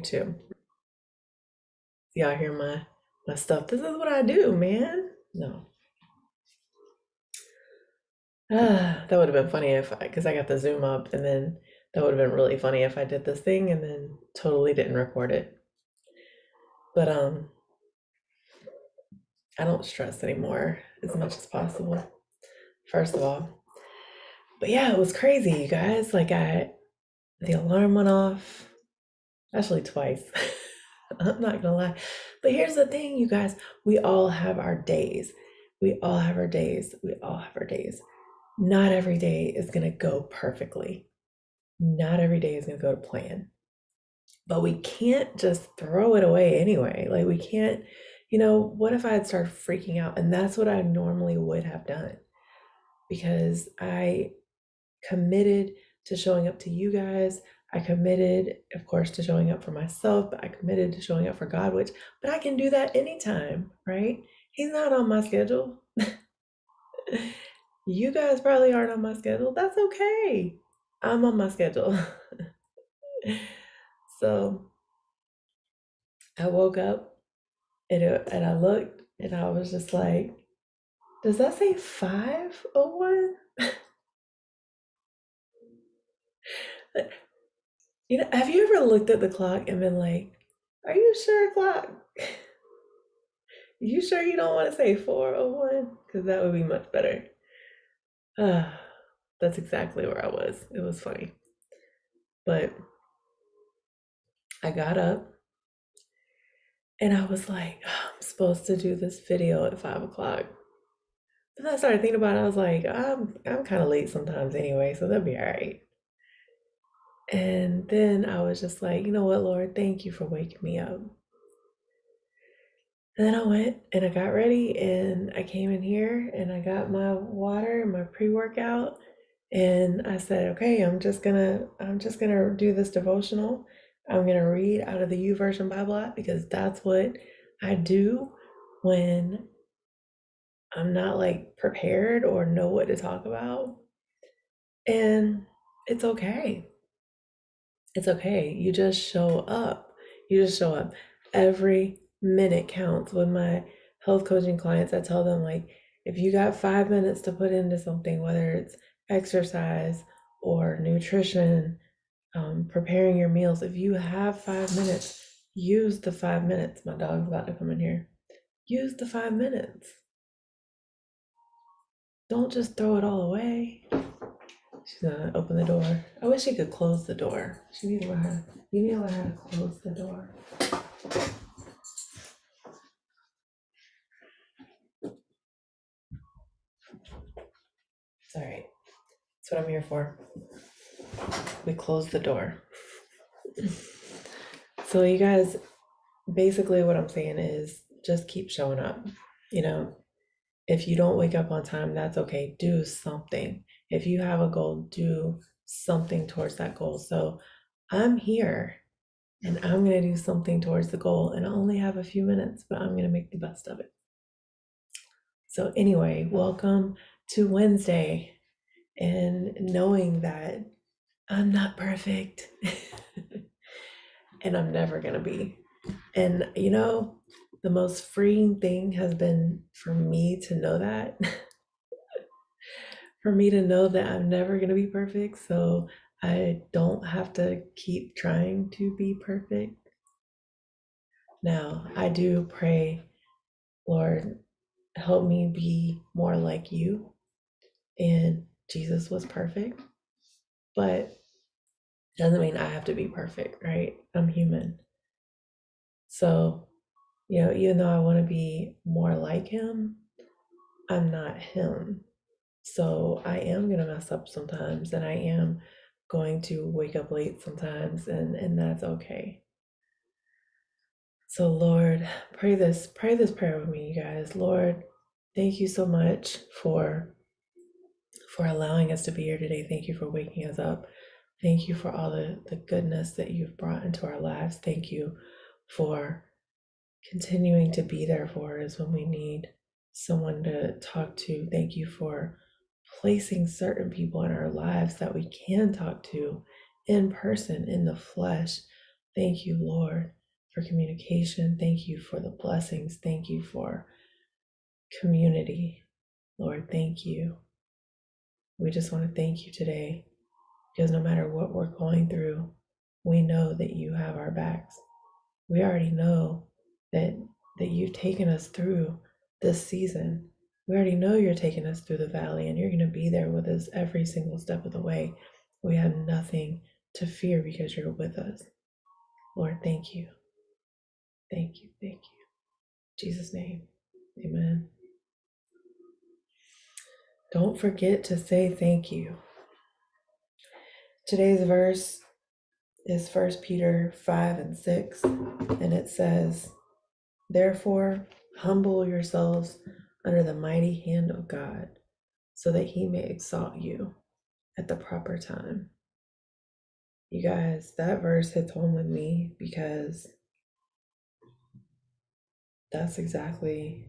too. Y'all hear my my stuff. This is what I do, man. No. Ah, that would have been funny if I, because I got the Zoom up, and then that would have been really funny if I did this thing and then totally didn't record it. But um, I don't stress anymore as much as possible. First of all, but yeah, it was crazy, you guys. Like I, the alarm went off, actually twice. I'm not gonna lie. But here's the thing, you guys, we all have our days. We all have our days. We all have our days. Not every day is gonna go perfectly. Not every day is gonna go to plan. But we can't just throw it away anyway. Like we can't, you know, what if I had started freaking out? And that's what I normally would have done because I committed to showing up to you guys. I committed, of course, to showing up for myself, but I committed to showing up for God, which, but I can do that anytime, right? He's not on my schedule. you guys probably aren't on my schedule. That's okay. I'm on my schedule. so I woke up and, it, and I looked and I was just like, does that say 501? You know, have you ever looked at the clock and been like, are you sure, clock? you sure you don't want to say 401? Because that would be much better. Uh, that's exactly where I was. It was funny. But I got up and I was like, oh, I'm supposed to do this video at five o'clock. Then I started thinking about it. I was like, I'm I'm kind of late sometimes anyway, so that'll be all right. And then I was just like, you know what, Lord, thank you for waking me up. And then I went and I got ready and I came in here and I got my water and my pre-workout and I said, okay, I'm just gonna I'm just gonna do this devotional. I'm gonna read out of the YouVersion Bible app because that's what I do when I'm not like prepared or know what to talk about. And it's okay it's okay. You just show up. You just show up. Every minute counts. With my health coaching clients, I tell them, like, if you got five minutes to put into something, whether it's exercise or nutrition, um, preparing your meals, if you have five minutes, use the five minutes. My dog's about to come in here. Use the five minutes. Don't just throw it all away. She's gonna open the door. I wish she could close the door. She need to learn how. You need to learn how to close the door. It's all right. That's what I'm here for. We close the door. So you guys, basically what I'm saying is just keep showing up. You know, if you don't wake up on time, that's okay. Do something if you have a goal, do something towards that goal. So I'm here and I'm going to do something towards the goal. And I only have a few minutes, but I'm going to make the best of it. So, anyway, welcome to Wednesday and knowing that I'm not perfect and I'm never going to be. And, you know, the most freeing thing has been for me to know that for me to know that I'm never going to be perfect. So I don't have to keep trying to be perfect. Now, I do pray, Lord, help me be more like you. And Jesus was perfect, but doesn't mean I have to be perfect, right? I'm human. So, you know, even though I want to be more like him, I'm not him. So I am going to mess up sometimes and I am going to wake up late sometimes and and that's okay. So Lord, pray this pray this prayer with me, you guys. Lord, thank you so much for for allowing us to be here today. Thank you for waking us up. Thank you for all the, the goodness that you've brought into our lives. Thank you for continuing to be there for us when we need someone to talk to. Thank you for placing certain people in our lives that we can talk to in person, in the flesh, Thank you, Lord, for communication. Thank you for the blessings. Thank you for community. Lord, thank you. We just want to thank you today because no matter what we're going through, we know that you have our backs. We already know that that you've taken us through this season. We already know you're taking us through the valley and you're going to be there with us every single step of the way. We have nothing to fear because you're with us. Lord, thank you. Thank you. Thank you. In Jesus' name. Amen. Don't forget to say thank you. Today's verse is First Peter 5 and 6, and it says, Therefore, humble yourselves under the mighty hand of God, so that he may exalt you at the proper time. You guys, that verse hits home with me because that's exactly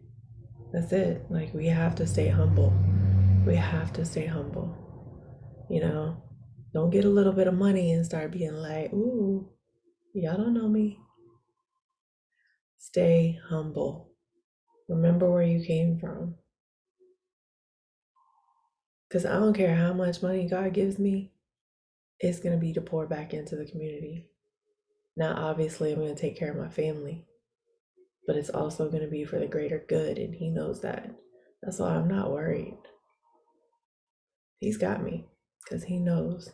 that's it. Like we have to stay humble. We have to stay humble. You know, don't get a little bit of money and start being like, ooh, y'all don't know me. Stay humble. Remember where you came from. Because I don't care how much money God gives me, it's going to be to pour back into the community. Now, obviously, I'm going to take care of my family, but it's also going to be for the greater good. And He knows that. That's why I'm not worried. He's got me because He knows.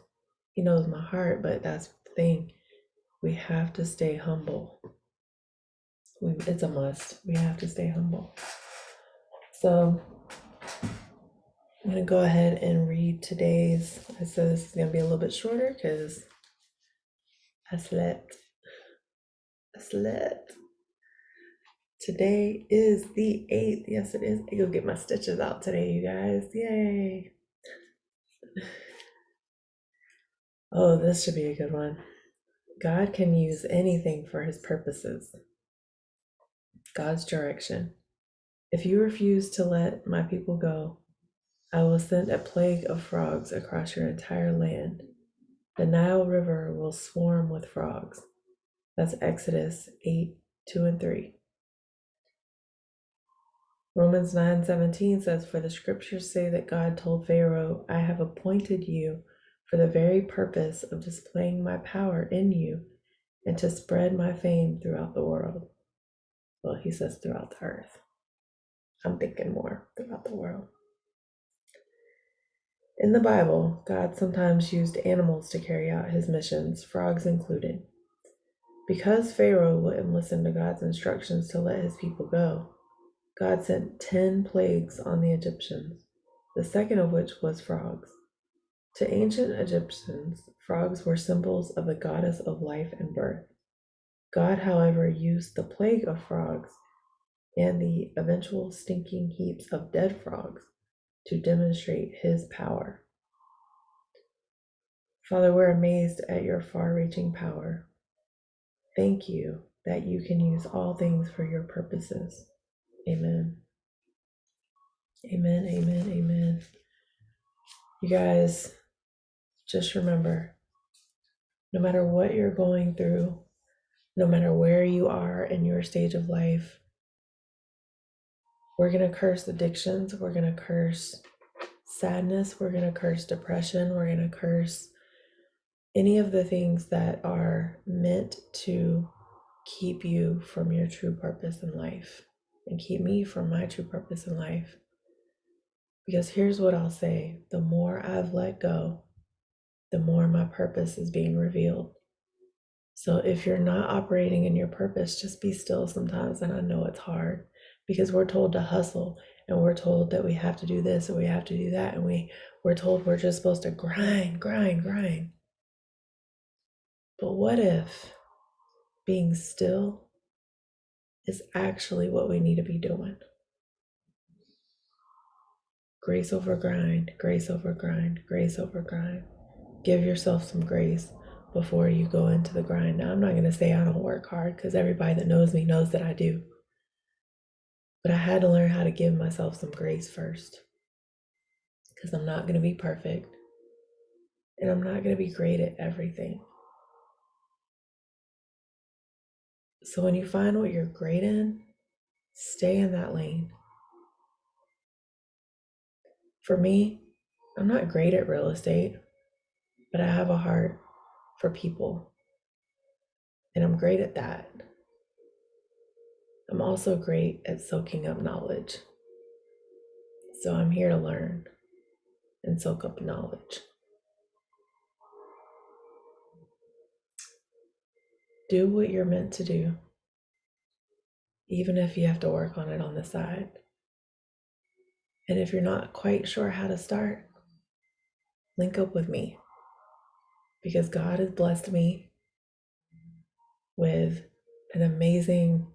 He knows my heart, but that's the thing. We have to stay humble. We, it's a must. We have to stay humble. So I'm going to go ahead and read today's. I said this is going to be a little bit shorter because I slept. I slept. Today is the 8th. Yes, it is. I go get my stitches out today, you guys. Yay. Oh, this should be a good one. God can use anything for his purposes. God's direction. If you refuse to let my people go, I will send a plague of frogs across your entire land. The Nile River will swarm with frogs. That's Exodus 8 2 and 3. Romans 9 17 says, For the scriptures say that God told Pharaoh, I have appointed you for the very purpose of displaying my power in you and to spread my fame throughout the world. Well, he says throughout the earth. I'm thinking more throughout the world. In the Bible, God sometimes used animals to carry out his missions, frogs included. Because Pharaoh wouldn't listen to God's instructions to let his people go, God sent 10 plagues on the Egyptians, the second of which was frogs. To ancient Egyptians, frogs were symbols of the goddess of life and birth. God, however, used the plague of frogs and the eventual stinking heaps of dead frogs to demonstrate his power. Father, we're amazed at your far reaching power. Thank you that you can use all things for your purposes. Amen. Amen, amen, amen. You guys, just remember no matter what you're going through, no matter where you are in your stage of life, we're going to curse addictions. We're going to curse sadness. We're going to curse depression. We're going to curse any of the things that are meant to keep you from your true purpose in life and keep me from my true purpose in life. Because here's what I'll say the more I've let go, the more my purpose is being revealed. So if you're not operating in your purpose, just be still sometimes. And I know it's hard because we're told to hustle and we're told that we have to do this and we have to do that. And we, we're told we're just supposed to grind, grind, grind. But what if being still is actually what we need to be doing? Grace over grind, grace over grind, grace over grind. Give yourself some grace before you go into the grind. Now, I'm not going to say I don't work hard because everybody that knows me knows that I do. But I had to learn how to give myself some grace first because I'm not going to be perfect and I'm not going to be great at everything. So when you find what you're great in, stay in that lane. For me, I'm not great at real estate, but I have a heart for people. And I'm great at that. I'm also great at soaking up knowledge. So I'm here to learn and soak up knowledge. Do what you're meant to do, even if you have to work on it on the side. And if you're not quite sure how to start, link up with me because God has blessed me with an amazing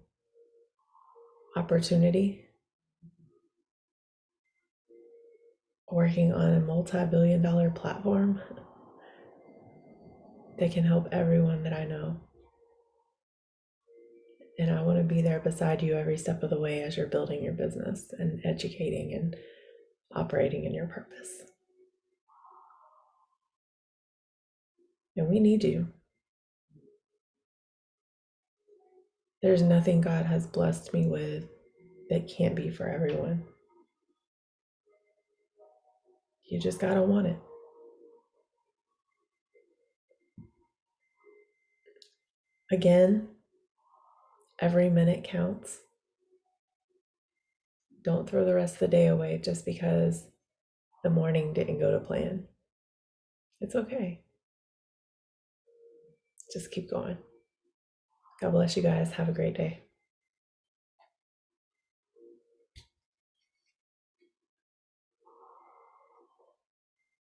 opportunity working on a multi billion dollar platform that can help everyone that I know. And I want to be there beside you every step of the way as you're building your business and educating and operating in your purpose. And we need you. There's nothing God has blessed me with that can't be for everyone. You just got to want it. Again, every minute counts. Don't throw the rest of the day away just because the morning didn't go to plan. It's okay. Just keep going. God bless you guys. Have a great day.